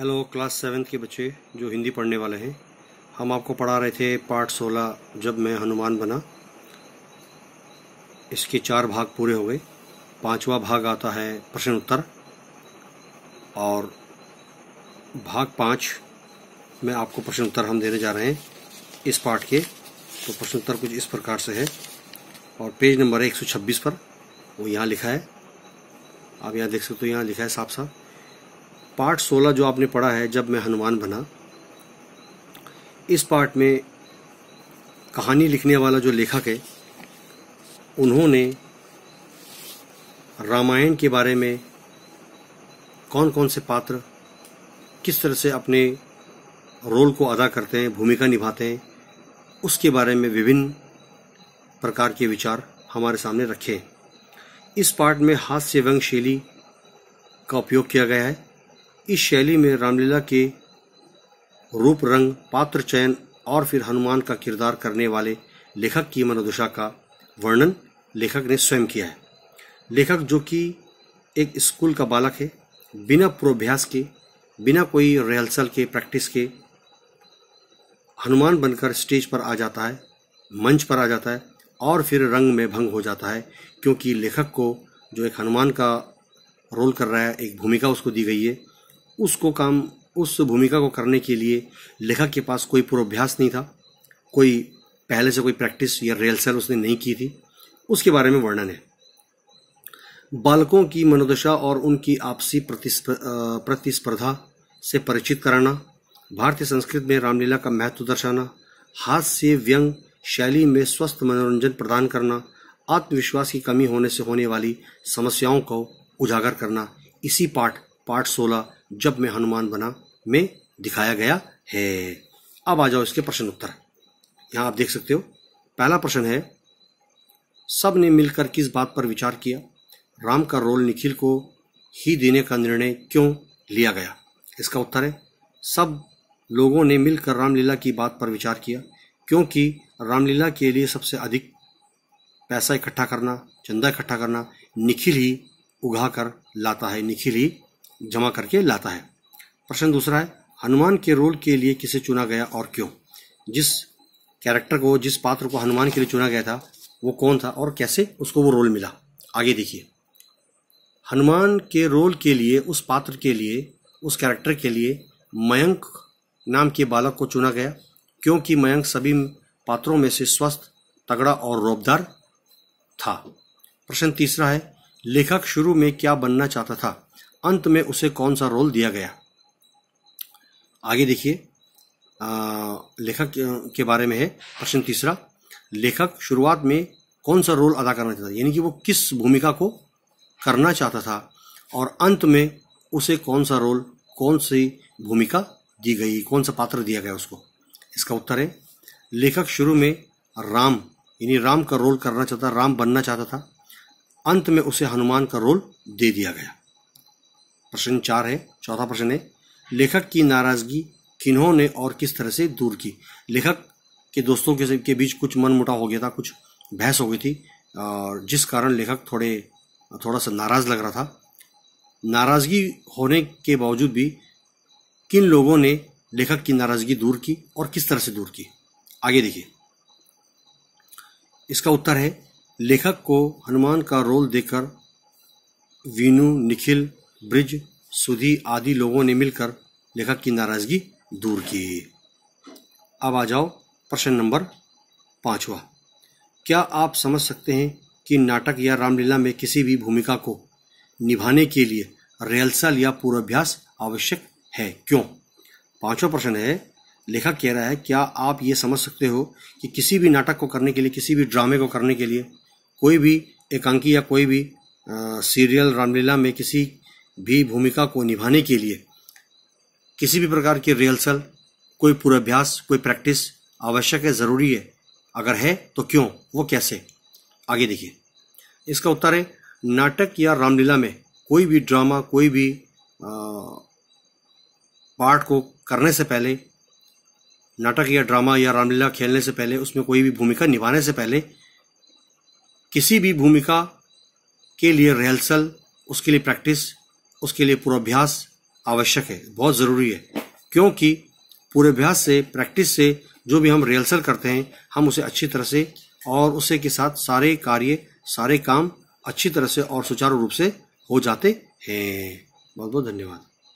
Hello class seventh के बच्चे जो हिंदी पढ़ने वाले हैं। हम आपको पढ़ा रहे थे पार्ट सोलह, जब मैं हनुमान बना। इसके चार भाग पूरे हो गए। पांचवा भाग आता है प्रश्न उत्तर। और भाग पाँच में आपको प्रश्न उत्तर हम देने जा रहे हैं इस पार्ट के। तो प्रश्न उत्तर कुछ इस प्रकार से है। और पेज नंबर है 126 पर वो यहाँ लिखा है। आप यहाँ देख सकते हो, यहाँ लिखा है साफ़ साफ़ पार्ट 16 जो आपने पढ़ा है, जब मैं हनुमान बना, इस पार्ट में कहानी लिखने वाला जो लेखक है, उन्होंने रामायण के बारे में कौन कौन से पात्र किस तरह से अपने रोल को अदा करते हैं, भूमिका निभाते हैं, उसके बारे में विभिन्न प्रकार के विचार हमारे सामने रखे हैं। इस पार्ट में हास्य व्यंग शैली का उपयोग किया गया है। इस शैली में रामलीला के रूप रंग, पात्र चयन और फिर हनुमान का किरदार करने वाले लेखक की मनोदशा का वर्णन लेखक ने स्वयं किया है। लेखक जो कि एक स्कूल का बालक है, बिना पूर्वाभ्यास के, बिना कोई रिहर्सल के, प्रैक्टिस के हनुमान बनकर स्टेज पर आ जाता है, मंच पर आ जाता है और फिर रंग में भंग हो जाता है, क्योंकि लेखक को जो एक हनुमान का रोल कर रहा है, एक भूमिका उसको दी गई है उसको काम, उस भूमिका को करने के लिए लेखक के पास कोई पूर्वाभ्यास नहीं था। कोई पहले से कोई प्रैक्टिस या रिहर्सल उसने नहीं की थी। उसके बारे में वर्णन है। बालकों की मनोदशा और उनकी आपसी प्रतिस्पर्धा से परिचित कराना, भारतीय संस्कृत में रामलीला का महत्व दर्शाना हाथ से व्यंग शैली में स्वस्थ मनोरंजन प्रदान करना, आत्मविश्वास की कमी होने से होने वाली समस्याओं को उजागर करना। इसी पाठ पाठ सोलह जब मैं हनुमान बना में दिखाया गया है। अब आ जाओ इसके प्रश्न उत्तर। यहाँ आप देख सकते हो, पहला प्रश्न है सबने मिलकर किस बात पर विचार किया? राम का रोल निखिल को ही देने का निर्णय क्यों लिया गया? इसका उत्तर है, सब लोगों ने मिलकर रामलीला की बात पर विचार किया, क्योंकि रामलीला के लिए सबसे अधिक पैसा इकट्ठा करना, चंदा इकट्ठा करना निखिल ही उगा कर लाता है। निखिल ही जमा करके लाता है। प्रश्न दूसरा है, हनुमान के रोल के लिए किसे चुना गया और क्यों? जिस कैरेक्टर को, जिस पात्र को हनुमान के लिए चुना गया था, वो कौन था और कैसे उसको वो रोल मिला? आगे देखिए। हनुमान के रोल के लिए, उस पात्र के लिए, उस कैरेक्टर के लिए मयंक नाम के बालक को चुना गया, क्योंकि मयंक सभी पात्रों में से स्वस्थ, तगड़ा और रोबदार था। प्रश्न तीसरा है, लेखक शुरू में क्या बनना चाहता था? अंत में उसे कौन सा रोल दिया गया? आगे देखिए। लेखक के बारे में है। प्रश्न तीसरा, लेखक शुरुआत में कौन सा रोल अदा करना चाहता था? यानी कि वो किस भूमिका को करना चाहता था? और अंत में उसे कौन सा रोल, कौन सी भूमिका दी गई? कौन सा पात्र दिया गया उसको? इसका उत्तर है, लेखक शुरू में राम, यानी राम का रोल करना चाहता, राम बनना चाहता था। अंत में उसे हनुमान का रोल दे दिया गया। प्रश्न चार है, चौथा प्रश्न है, लेखक की नाराज़गी किन्होंने और किस तरह से दूर की? लेखक के दोस्तों के के बीच कुछ मन मुटाव हो गया था, कुछ बहस हो गई थी, और जिस कारण लेखक थोड़े, थोड़ा सा नाराज़ लग रहा था। नाराज़गी होने के बावजूद भी किन लोगों ने लेखक की नाराज़गी दूर की और किस तरह से दूर की? आगे देखिए। इसका उत्तर है, लेखक को हनुमान का रोल देकर वीनू, निखिल ब्रिज सुधी आदि लोगों ने मिलकर लेखक की नाराज़गी दूर की। अब आ जाओ प्रश्न नंबर पांचवा। क्या आप समझ सकते हैं कि नाटक या रामलीला में किसी भी भूमिका को निभाने के लिए रिहर्सल या पूर्वाभ्यास आवश्यक है? क्यों? पांचवा प्रश्न है लेखक कह रहा है क्या आप ये समझ सकते हो कि किसी भी नाटक को करने के लिए किसी भी ड्रामे को करने के लिए कोई भी एकांकी या कोई भी आ, सीरियल रामलीला में किसी भी भूमिका को निभाने के लिए किसी भी प्रकार की रिहर्सल, कोई पूर्वाभ्यास, कोई प्रैक्टिस आवश्यक है ज़रूरी है, अगर है तो क्यों, वो कैसे? आगे देखिए। इसका उत्तर है, नाटक या रामलीला में कोई भी ड्रामा, कोई भी पार्ट को करने से पहले, नाटक या ड्रामा या रामलीला खेलने से पहले, उसमें कोई भी भूमिका निभाने से पहले, किसी भी भूमिका के लिए रिहर्सल, उसके लिए प्रैक्टिस उसके लिए पूर्वाभ्यास आवश्यक है, बहुत ज़रूरी है, क्योंकि पूरे अभ्यास से प्रैक्टिस से जो भी हम रिहर्सल करते हैं, हम उसे अच्छी तरह से और उसे के साथ सारे कार्य, सारे काम अच्छी तरह से और सुचारू रूप से हो जाते हैं। बहुत बहुत धन्यवाद।